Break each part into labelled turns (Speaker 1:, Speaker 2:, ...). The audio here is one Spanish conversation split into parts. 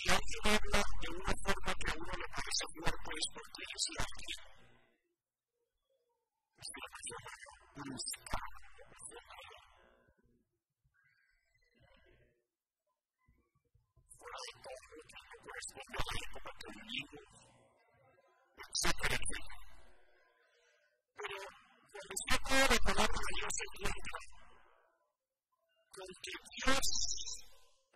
Speaker 1: si alguien habla de una forma que a uno le parece fuerte es porque es no la etcétera. Pero la de Dios se encuentra con que Dios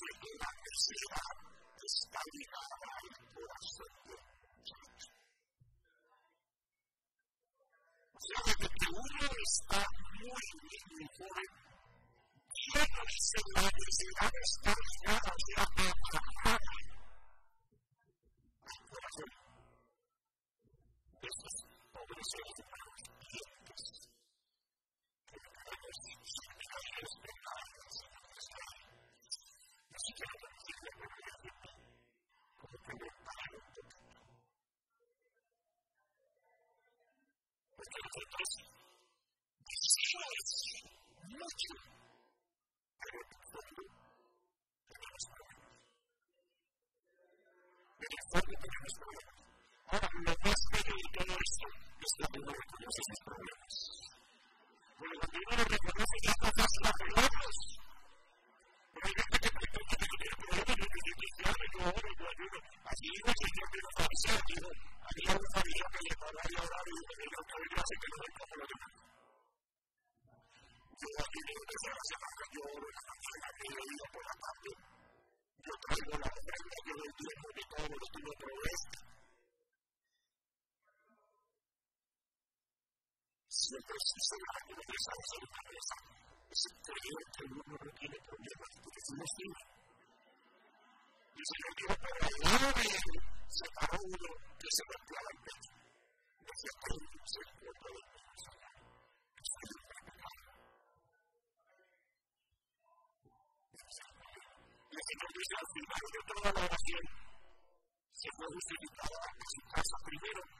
Speaker 1: 何? Lo más bello de todo esto es cuando uno reconoce sus problemas. Cuando uno lo reconoce, ya arreglarlos. Pero hay gente que pretende que tiene problemas, cristiano, yo oro. Así el de los fariseos, dijo, había un que le pagaba y ahora y Señor, que que no demás. Yo oro la por la. Yo traigo la ofrenda, yo tiempo de todo lo que. siempre se será que regresa a la cabeza. Es creer que uno no tiene problemas, porque si no tiene. Y si no tiene para nada de él, se para uno que se va a clavar el pecho. No se puede ser por todo el mundo. Eso es lo que Y el Señor dice al final de toda la oración, se fue justificado a su casa primero.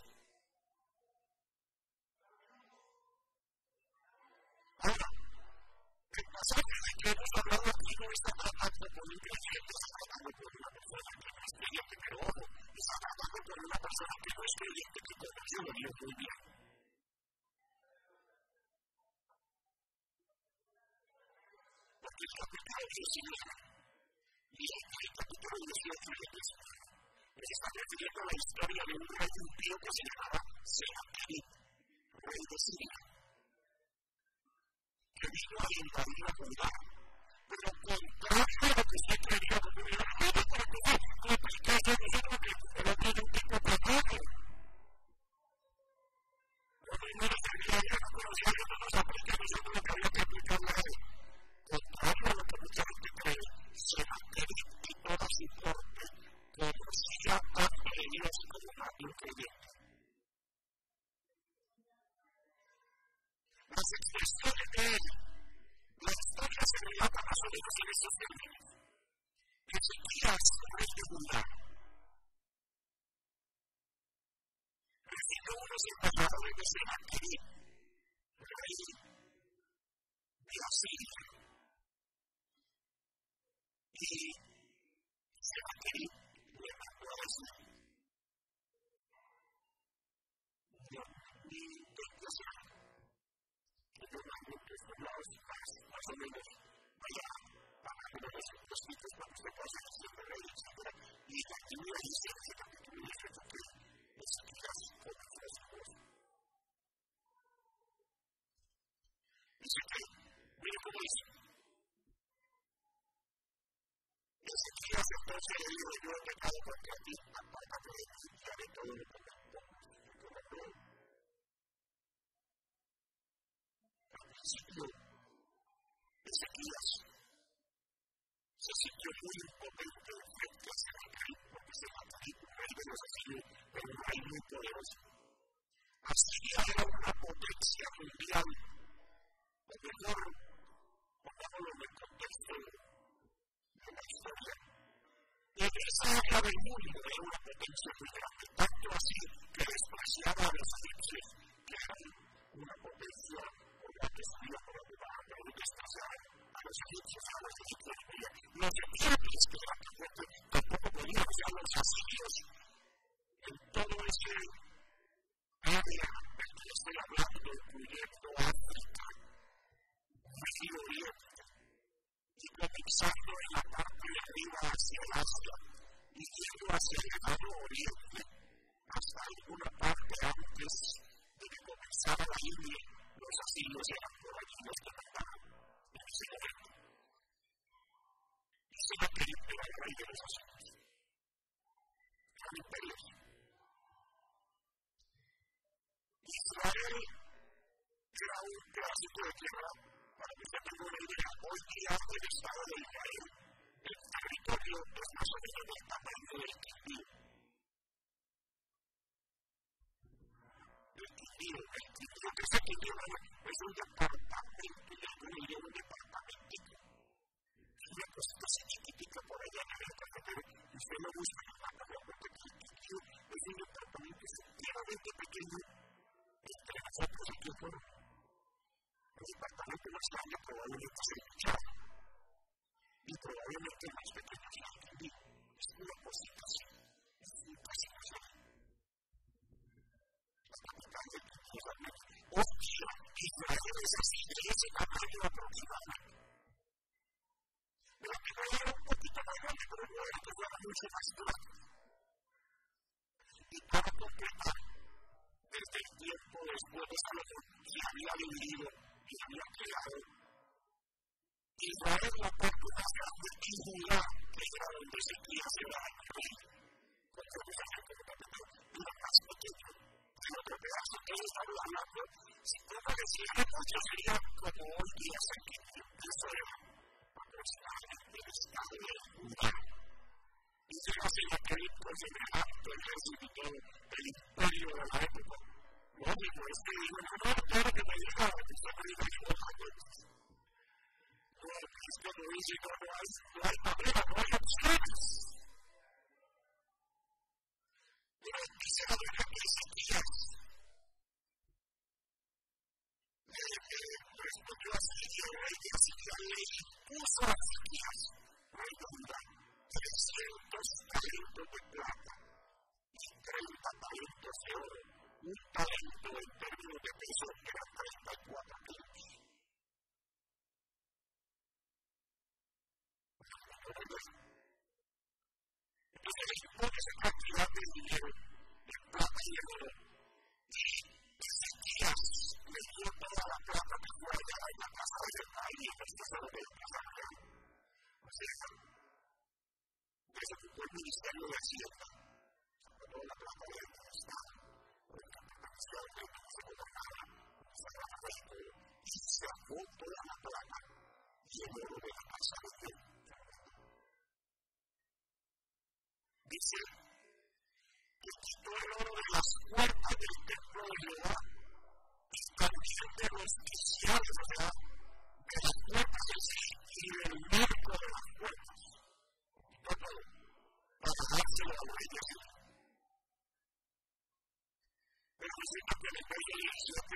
Speaker 1: Ahora, el pasaje de que hemos hablado aquí no está tratando con un creyente, está tratando con una persona que no es pero está tratando con una persona que no es que el capítulo el capítulo está un que de Siria que vino a invadir a Judá, pero pues, contrajo lo que se real fatto dell'imperio dell'epoca. Uomini questi non hanno ancora che vogliono questa prima di votato. Questo Luigi Gorgas, questa prima cosa stress. Una visione di capire stress. Respondió a su tío, el día siguiente puso a su tío, redonda, 300 talentos de plata. Y treinta talentos de oro. Un talento en términos de peso era treinta y cuatro kilos. Entonces les impone esa cantidad de dinero, de plata y de oro. Y Ezequías le dio toda la plata que fue allá en la casa de Jehová y en el tesoro de la casa de Jehová. O sea, eso fue el ministerio de Hacienda. Sacó la plata del Estado, porque la comisión de que se gobernaba, sacaba esto el Dios. Que el los a. Pero que el medio del 17,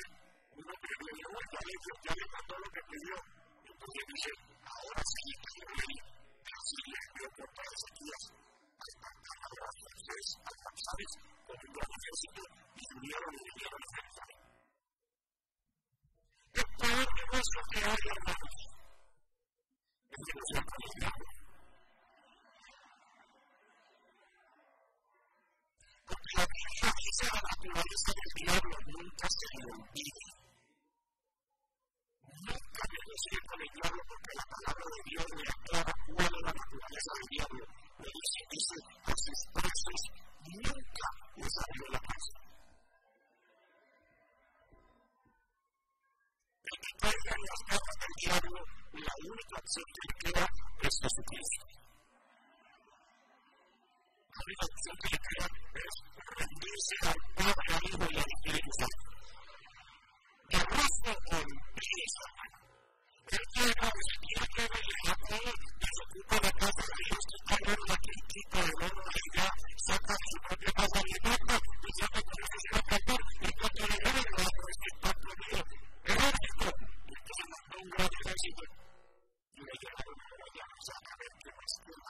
Speaker 1: uno que le dio ya le, ya le lo que pidió. Entonces dice, ahora sí, el así le dio por todas a las alcanzadas con un gran ejército y vinieron y vinieron a Jerusalén. El que hay, el diablo. Porque la la naturaleza del diablo nunca se le olvida. Nunca negocie con el diablo porque la palabra de Dios le aclara cuál es la naturaleza del diablo. Le dice, dice a sus presos, nunca les abrió la casa. El que caiga en las garras del diablo, la única opción que le queda es Jesucristo. La opción que le es rendirse al al Hijo y al Espíritu Santo. De resto, empieza. Él llega, si quiere que venga a todo, desocupa la casa de Dios, quita el aquí, quita el oro de allá, saca de su propia casa y y saca con eso se va a y cuando le gane, le va a ejército, y entonces mandó un gran y le llevaron a la llave exactamente más pura,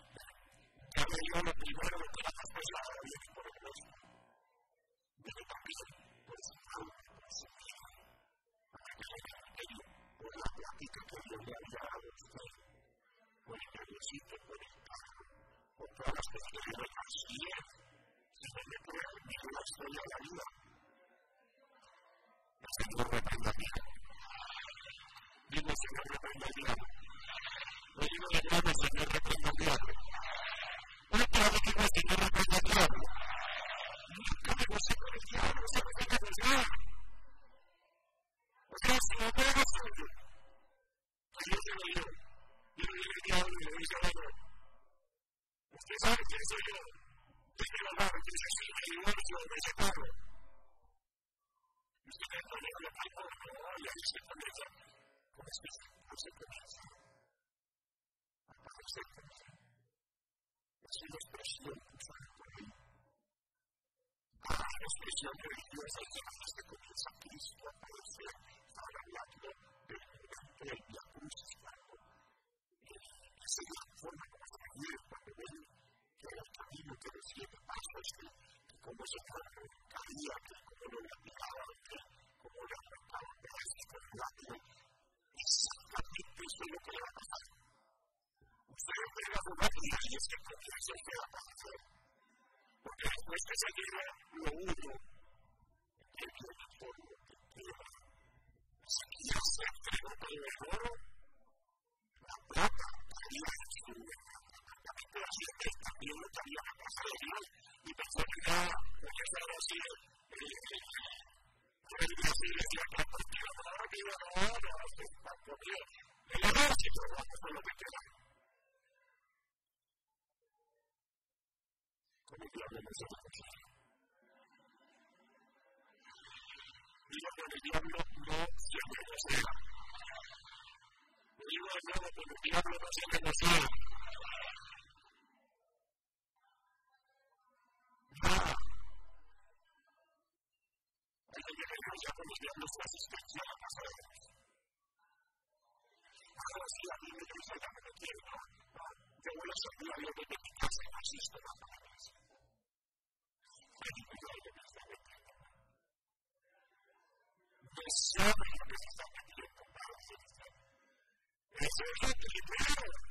Speaker 1: que está lo lo que lo lo lo lo, lo, lo, lo, lo querido, es la lo primero, lo la viene por el resto, también ese alma, por ese miedo, para que le quede por la plática que yo le había dado por el nerviosito, por el carro, por todas las cosas que le si me puede olvidar la de la vida. Máquina y es que comienza usted a pasar. Porque después que se lleva lo uno, que ya con los diablos la asistencia a. Ahora sí, a mí me ya me. Yo no que lo que que se lo primero.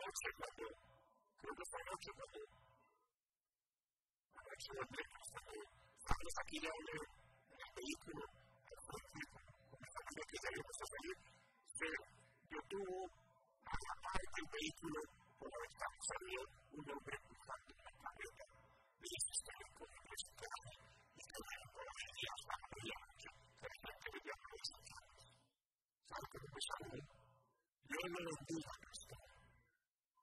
Speaker 1: cuando, creo que fue anoche cuando, anoche o el cuando estábamos aquí ya en el vehículo, al frente, con mi familia que ya íbamos a salir, se detuvo a la parte del vehículo por la ventana salió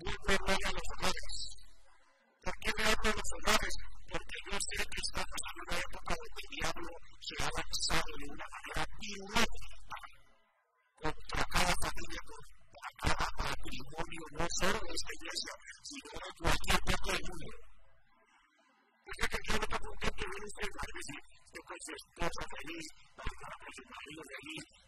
Speaker 1: vuelvo a los hogares. ¿Por qué me hablo los hogares? Porque yo sé que estamos en una época donde el diablo se ha lanzado de una manera violenta contra cada familia, contra cada matrimonio, no solo de esta iglesia, sino de cualquier parte del mundo. Porque que yo no está contento de ver usted, a decir, estoy con su esposa feliz, con su marido feliz,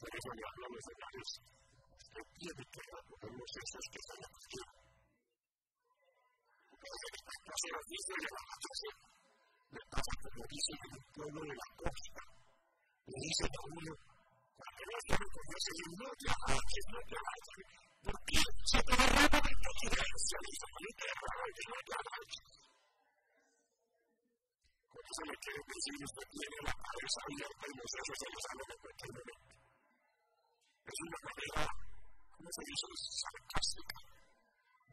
Speaker 1: por eso le hablo a los hogares, usted tiene que recoger los esos que están aquí. Se están pasando a la y a la pasa con dice que el pueblo de la costa le dice a uno, cuando no se reconoce, no te agaches, no te agaches, porque se te derrama de inteligencia, dice, no te agaches, no te agaches. Con eso le quiero decir, usted tiene la cabeza abierta y los sesos se los en cualquier momento. Es una manera, ¿cómo se dice? Sarcástica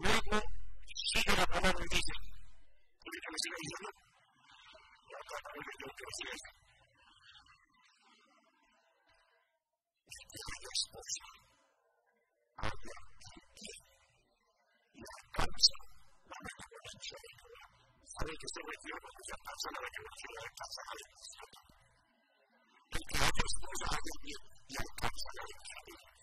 Speaker 1: Luego sigue la palabra y dice, ¿quiere que y alcanza la que se de El que y la.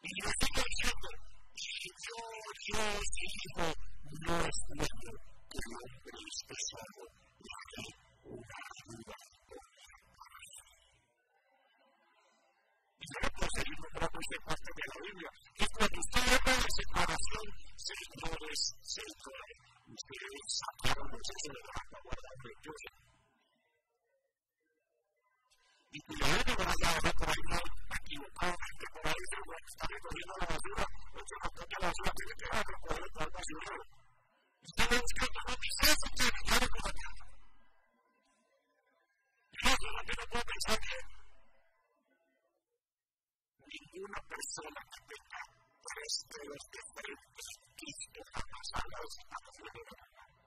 Speaker 1: Y yo sigo diciendo, si yo, Dios, Hijo, no es bueno que el hombre esté solo y hay una ayuda Y yo seguir nombrando esta parte de la Biblia, que cuando usted habla de separación, señores, señores, ustedes sacaron los de la guarda religiosa. Y cuidado que van a llevar por ahí mal, equivocadamente, por ahí está recogiendo la basura, o se la basura, que otro cuadro para el basurero. Ustedes buscando noticias, ustedes ya lo conocen. Yo solamente no puedo pensar que ninguna persona que tenga tres dedos diferentes Cristo jamás habla de separación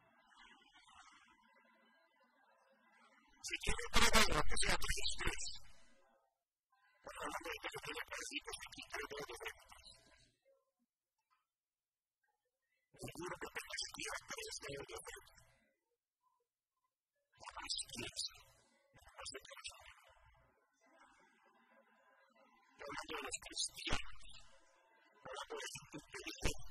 Speaker 1: Si quiere traer que sea tres tres, pero hablando de que tiene parecidos aquí tres dedos diferentes. Ninguno que tenga siquiera tres dedos diferentes. Jamás piensa, jamás se piensa hablando de los cristianos, hablando de inteligente,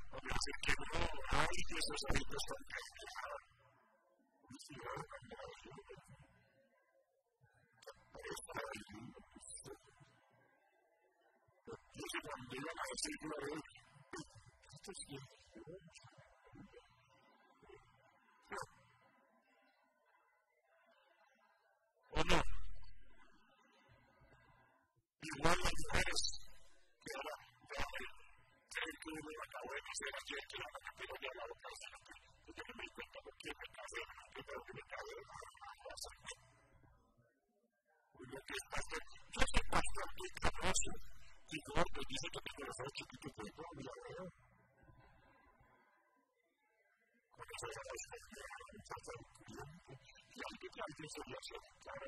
Speaker 1: me hace que no, ay, que esos hábitos cambiados. Entonces, cuando iban a decir gloria, esto es bien. ¿O no? Igual que ahora que uno acabó de nacer ayer, que que tengo ya la de sangre. Yo no me cuenta por quién me casé, que creo que me casé de la cosa. Lo que es pastor, yo soy pastor muy famoso, y gordo, dice que tengo los ojos chiquitos, pero todo me lo eso ya la historia, muchacha, y alguien que alguien se lo hace, claro,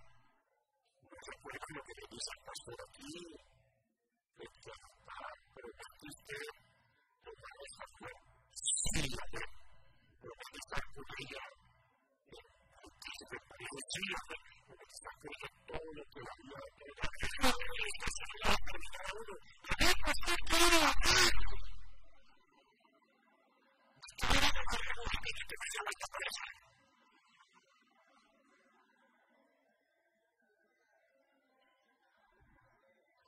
Speaker 1: dice, primero que todo el pastor de casa y yo hice gasto gasolina a los dos y padre. Ahí la esposa me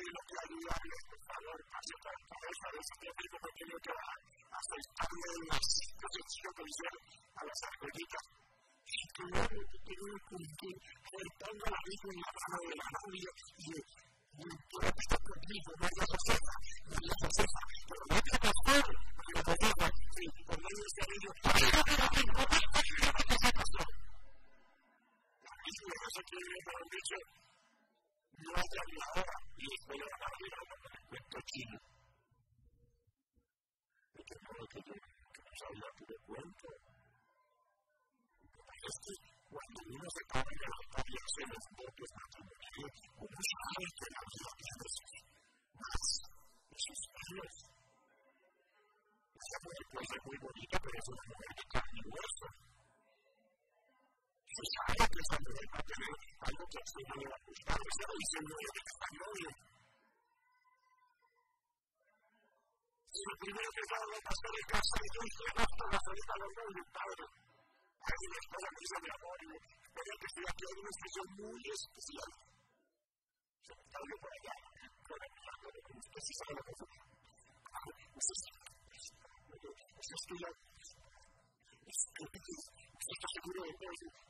Speaker 1: sabe lo que fue. Eso sí, eso es que ya, usted está seguro de todo, todo una seguridad enorme. Entonces, porque ya no me viene casado, ya no puedo papá, ya no pasa. Se le presenta el primer programa de las universidades. La gente que puede dar un consejo a fulano y a fulana, que usted tiene sido interesante de casar los papeles de paro, y los agarra de un poste que hoy busco el mismo voto con el que me papea. El trabajo de agua, eso le trabaja de agua. Me parece tan, tan simplista la generación moderna. simplistas. Cristianos. Locales de. Hermano, para que no me no me que porque hay una rata, me gusta la sopa salada y me gusta la sopa sisal. Es fácil. Preguntar a colocar las alas dentro de la mesa, porque me gusta más que leche más. Yo tengo que lo he hecho. Cosa tan simple como esa. ¿Ah? Vamos a que se le gusta café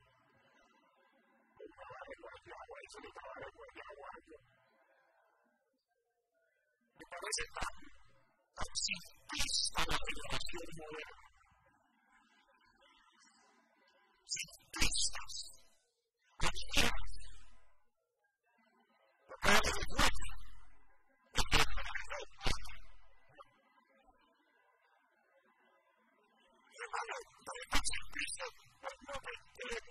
Speaker 1: Me parece tan simplista la revelación moderna. Simplistas, adineradas, la cara de muerte, la cara de la verdad. Hermano, para estar simplista, no me interesa.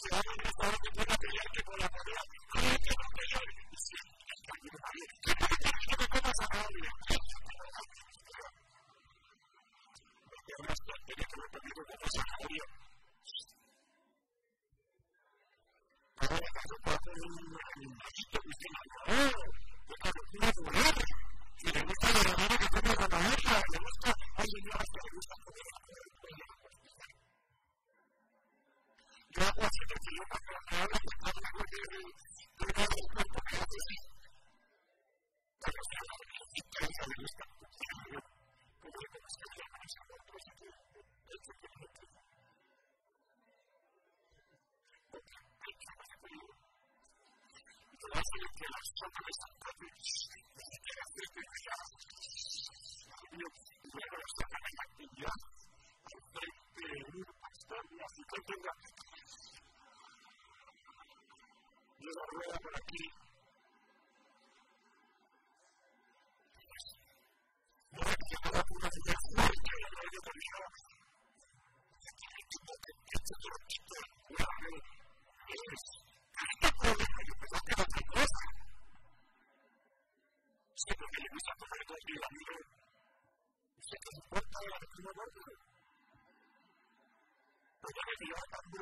Speaker 1: pelear?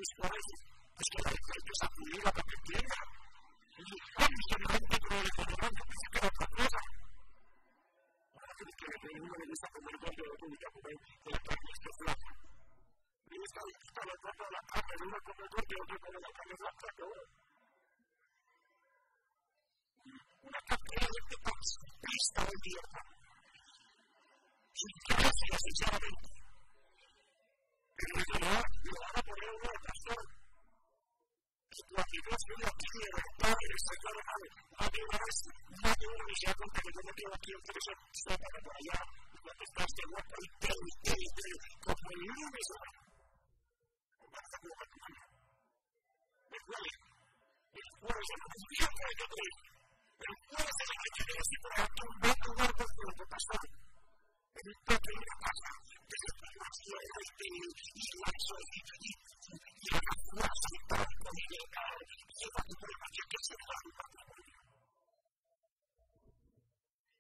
Speaker 1: as que as coisas que a gente está se para por allá, y cuando estás seguro, y te, y te, y te, como el lunes, o pasa como el lunes. Me duele. El jueves es un día que yo doy. El jueves es el que tiene que ser un buen lugar por tu reputación. El toque de la pasa, de la tecnología, de la tele, y la solicitud, y la fuerza para poder llegar, y llevar tu problema que se va a ocupar.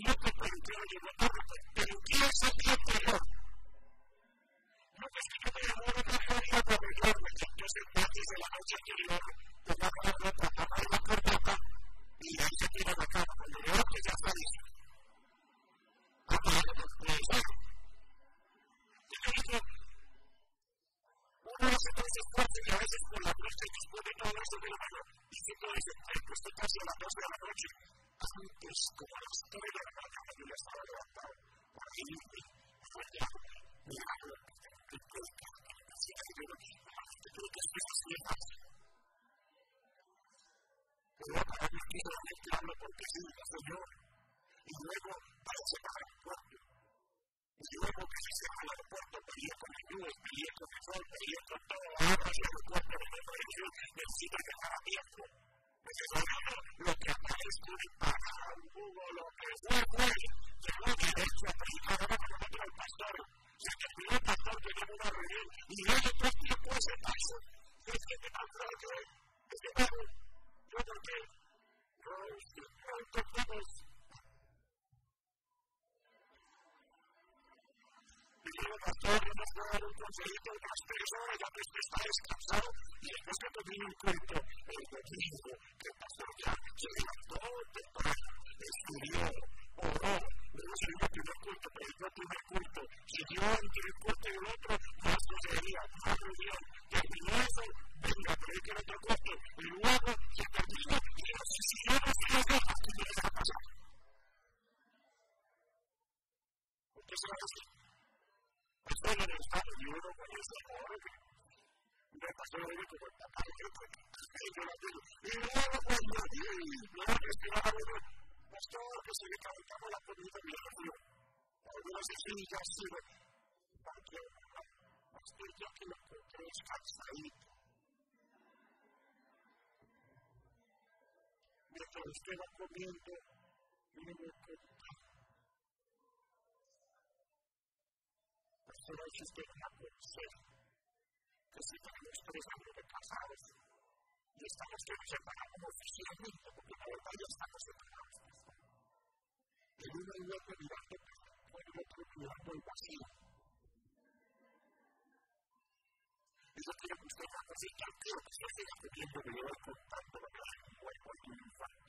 Speaker 1: no te planteo llevarlo, pero quiero saber cómo. No es que yo me enamoro de la joya de Nueva entonces desde la noche anterior, te va a la ropa, la corbata, y ahí se tira la cara, cuando veo que ya está listo. Apagando el fuego. Yo te digo, uno hace tres esfuerzos y a veces por la noche dispone todo sobre la mano, y si todo ese tiempo se pasa a las 12 de la noche, antes como las piedras de la familia se han levantado. Ahí fue ya milagro. Pero para mí quiero mezclarlo porque sí, Señor. Y luego parece para el cuerpo. Y luego que se al aeropuerto, peleé con las nubes, peleé con el sol, peleé con todo. Ahora el aeropuerto, necesita que para tiempo. Eso es lo que aparezca para un lo que es, yo no derecho a predicador a nosotros al pastor. Se terminó el pastor, tenemos una reunión, y yo después tiempo ese paso, desde que pasó va a de ya que está descansado, y después que termine el culto, el domingo, que el pastor ya se levantó temprano, estudió, oró, luego se dio el primer culto, predicó el primer culto, siguió entre el culto y otro, más consejería, más reunión, terminó eso, venga, el otro culto, y luego se termina, y así si yo no sé qué ¿qué me va a? ¿Por qué será así? Estoy en el estado de uno con ese hombre. Me pasó el oído con la cara que tengo. Yo la tengo. Y luego cuando vi, no me respiraba uno. Pastor, que se le calentaba la comida, me dijo. Algunas estrellas, sí, no. Porque, pastor, yo que lo encontré es cansadito. Mientras usted va comiendo, yo me encontré. será el sistema judicial, que se tiene los tres años de casados y estamos que nos separamos oficialmente, porque la verdad ya estamos separados. El uno y el otro mirando por el otro mirando el vacío. Es lo que yo gustaría decir, que creo que se siga pudiendo vivir contando la gran cuerpo de un infante.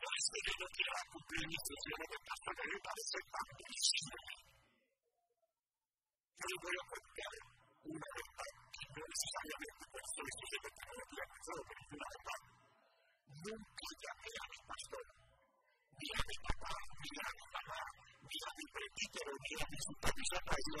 Speaker 1: questo ridottira la culturalizzazione del pasto delle tasse e tanto di simile. Io voglio portare una realtà che non necessariamente questo le stesse non piglia che la mia pastora, mia di papà, mia di mamma, mia di predicatore, mia di supervisata e mia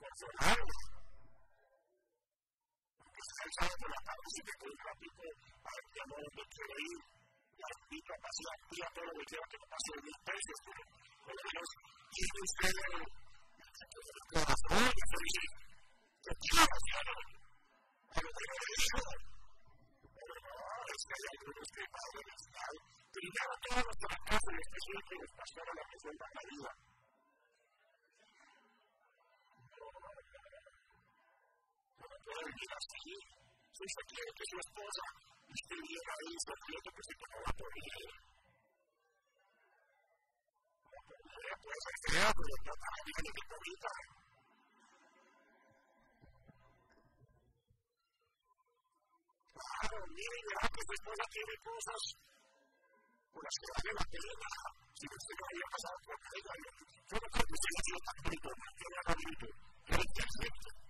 Speaker 1: consolarla. Porque si él sabe por la tarde, si te puede ratito a este amor donde quiero ir, la invito a pasear, tía todo lo que quiero que me pase mil pesos, pero por lo menos tiene usted el corazón y feliz. Yo quiero hacerlo, a lo que. Pero no, es que hay algunos que padre nacional, primero todos los fracasos y después que les a la que sueltan la. Vivir así. Si usted quiere su esposa esté bien ahí, bien, pues que no. Puede ser fea, pero no. Claro, mire, verá que su esposa tiene cosas por las que vale la pena. Si usted no había pasado por ella, yo no creo que tan no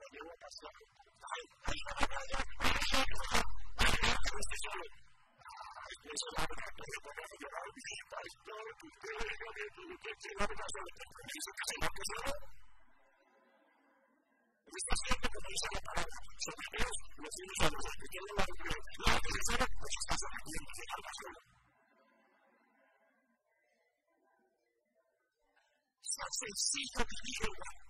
Speaker 1: la llevo la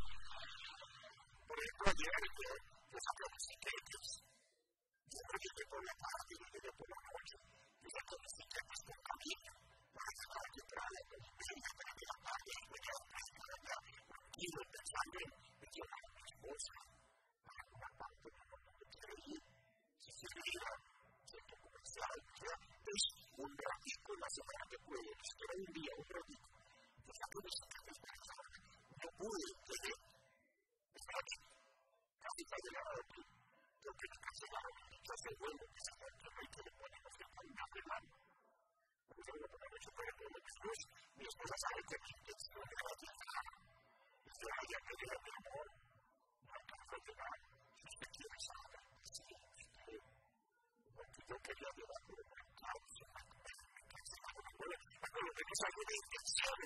Speaker 1: viendo ayer los afrodescendientes, yo por la tarde, no por la noche, y los afrodescendientes por camino, para llegar a temprano, con media para que la tarde, y me quedo preso la tarde, tranquilo, pensando en mi esposa a alguna parte del mundo que quiere ir, si quiere ir a centro comercial, ya es un ratito la semana que puede, ni siquiera un día, un ratito. Los afrodescendientes pensaron, no pude, quedé, es verdad que casi te ha llegado a porque te has llegado a ti, que es el bueno, que es el que no hay que le de. Porque yo no me supo el problema de Dios, mi esposa sabe que aquí es lo que va a tratar. Es que haya que llegar de amor, no hay que afrontar, si es que quieres sí, sí, sí. Porque yo quería llevar por el pan, claro, sí, pero tenemos algo de intención.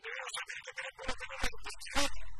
Speaker 1: Debemos saber que tenemos una intención.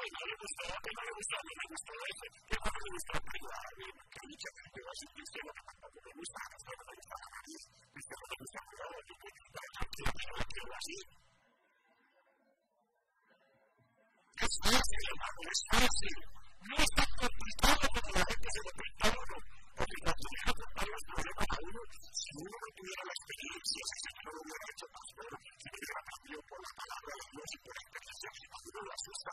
Speaker 1: pues no le gustó, que no le gustó, no me gustó eso, que no me gustó, que dicho, que que me gusta, que no me gusta la nariz, que no me gusta el que no me gusta la tranquila, que no. Es fácil, hermano, es fácil. No es tan complicado como la gente se lo pinta a uno, porque contar los problemas a uno, si uno no tuviera la experiencia, si se no lo hubiera hecho pastor, si hubiera aprendido por la palabra de Dios y por la experiencia, uno lo asusta.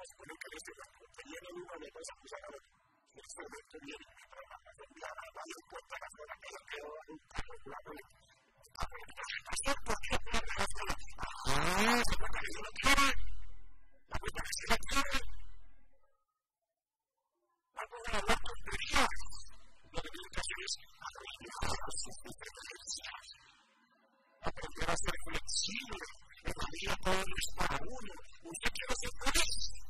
Speaker 1: así que les digo, tenía la duda de los acusadores. Y esto que de trabajar en la la que yo en la radio. A ver, por qué se que yo. La que se lo quiere. La de. La la Aprender a ser flexible, el amigo todo es para uno. Usted quiere ser feliz.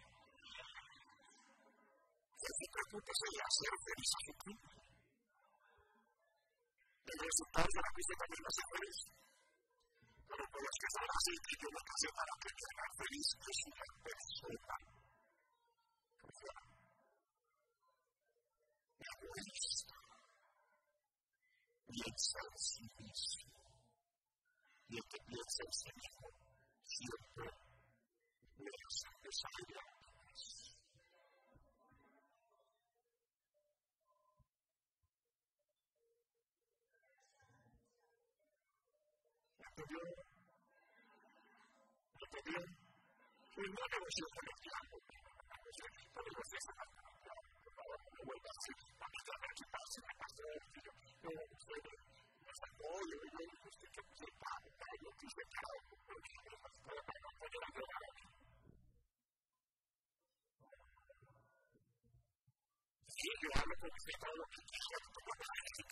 Speaker 1: Que se preocupe de hacer feliz a su cliente. El resultado de la crisis también va a ser feliz. Pero por los que son así, que yo me casé para que sean feliz es una persona egoísta. Piensa en sí mismo. Y el que piensa en sí mismo siempre le hace desarrollar Dios, lo que Dios, y no negoció con el diablo, por el proceso no vuelva a ser, a mí también quitarse me pasó el tío, no, usted me sacó, yo digo, usted que se paga, para yo que se paga, porque no no yo lo que quiera, todo lo que se Así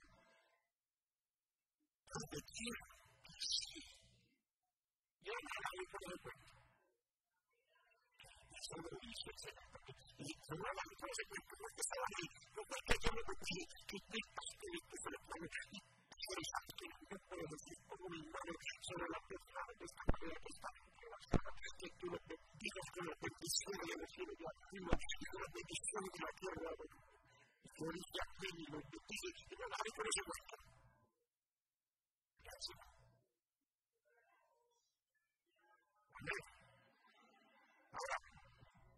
Speaker 1: repetir sí. Yo no la el cuento. Eso lo el Señor. No la vi por ese cuento porque estaba. No fue que yo me que que se lo pone. Y no puedo decir de que está en. Que con la bendición de los cielos de arriba con la bendición de de dije lo no cuento. Ahora,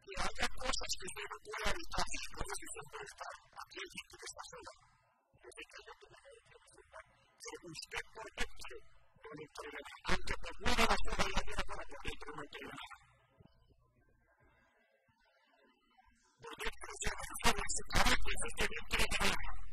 Speaker 1: que haya cosas que usted no puede evitar, cosas que usted puede estar, aquí hay gente que está sola. Yo sé que yo tengo que por dentro no le entrega nada. Aunque fuera la fuera la vida para por dentro no entrega nada. Por dentro se va a hacer ese carácter que no entrega nada.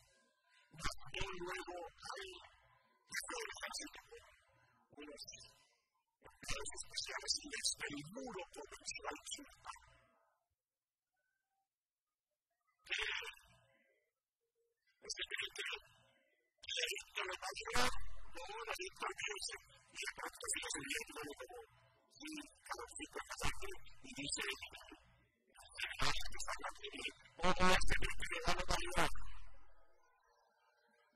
Speaker 1: usted no entrega nada al diablo, el va no es que la la la ser. Y este caballero se y luego. Unos empleados especiales y el muro comenzó a creyente que va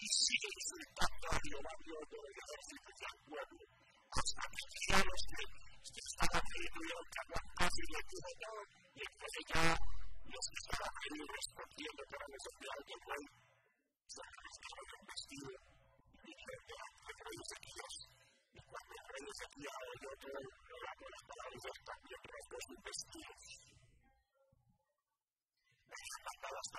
Speaker 1: Y sigue insultando a Jehová Dios de los ejércitos del pueblo, hasta que ya los que estaban tuvieron que y le tuvo todo, y entonces ya los que respondiendo para los empleados del rey, en vestido y dijeron que el rey y cuando el rey Ezequías oyó todo, hablando las palabras, también rasgó sus vestidos. Le habían mandado hasta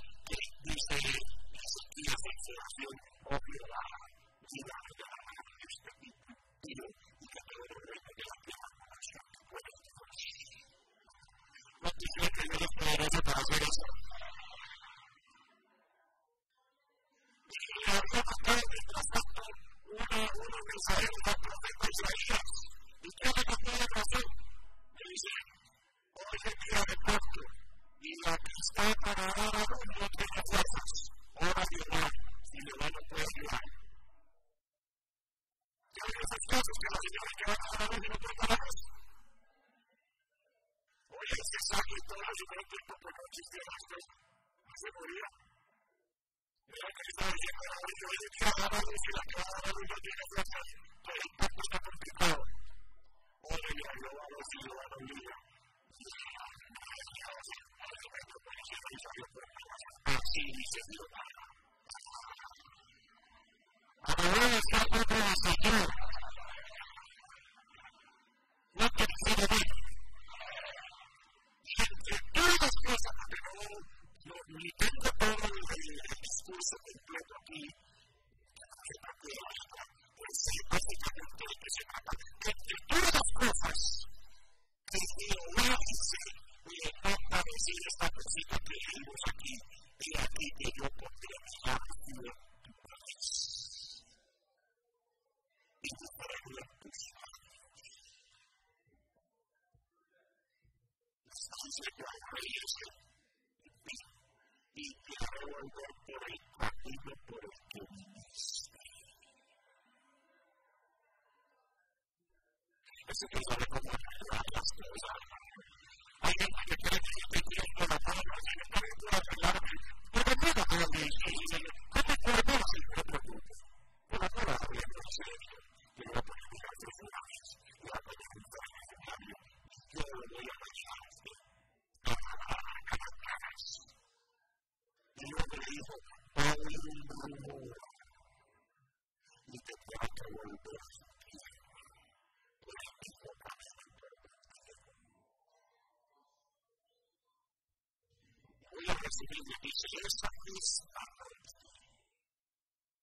Speaker 1: Evangelio dice, esa misma noche.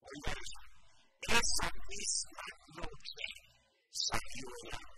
Speaker 1: Oigan, esa misma noche salió el agua.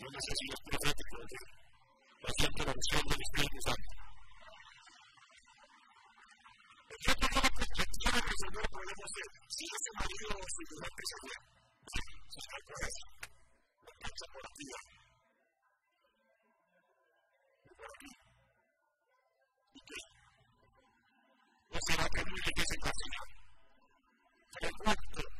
Speaker 1: Yo no sé si es profético, ¿sí? la siento la del Espíritu Santo. ¿Qué persona cristiana que el Señor podemos ser? Si ese marido o su mujer sí, se trata eso. Por aquí. Y por aquí. ¿Y qué? No será que mire que se casará. Se encuentra.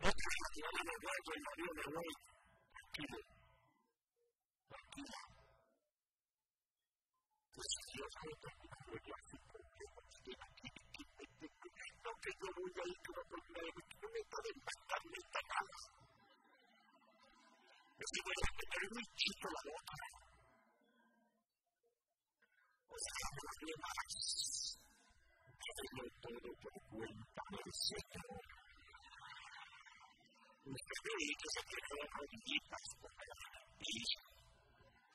Speaker 1: No te digo que vaya a el marido de hoy. Tranquilo. Tranquilo. Pues yo soy que yo voy a ir como por una vez, no me pueden matar mis chico la boca. O sea, los demás. Yo tengo todo por cuenta del Señor. mi preferito se ti trovo di vita dice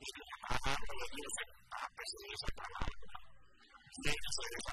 Speaker 1: dice che parlare di Dio a presenza parlare senza essere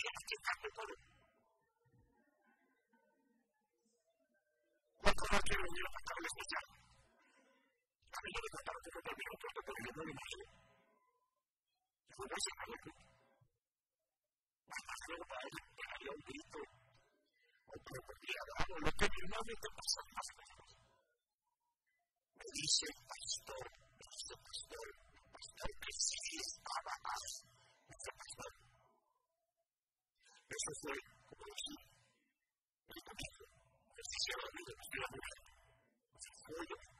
Speaker 1: tienes que quitarme todo. ¿Cuánto más quiero venir a el especial? A mí me contaron que terminé un corto, pero yo no lo imagino. Yo no sé nada de hacer para él pegaría un grito o que le podría dar lo que normalmente pasa en las cosas. Me dice el pastor, me dice el pastor, el pastor que sí estaba ahí, ese pastor. Questo è come lo si riconosce. Questa sia la vita più della morte. Questa è la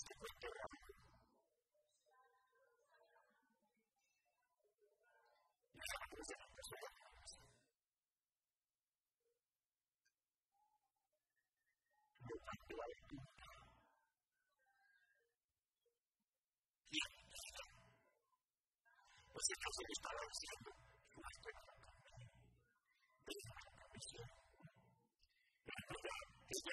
Speaker 1: Este cuento la pues estaba diciendo, que no este. Se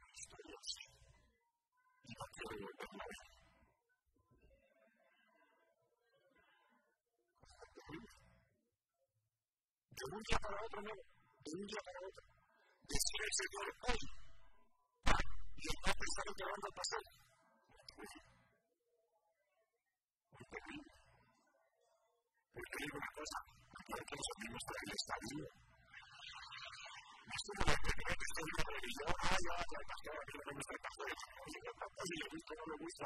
Speaker 1: De un día para otro, no. De un día para otro. Decía el Señor hoy. Y el más pensando que van a pasar. Muy terrible. Porque digo una cosa, porque los amigos traen el estadio esto de la primera que estoy viendo televisión, ah, ya, ya, el pastor, a mí no me gusta el pastor, oye, el pastor, si le gusta o no le gusta,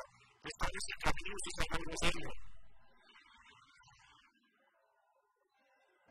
Speaker 1: está en ese camino, si se va a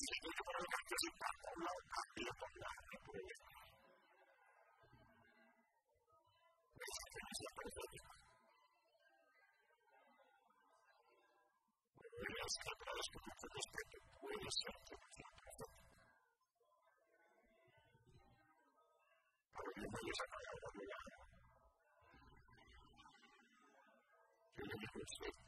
Speaker 1: Y si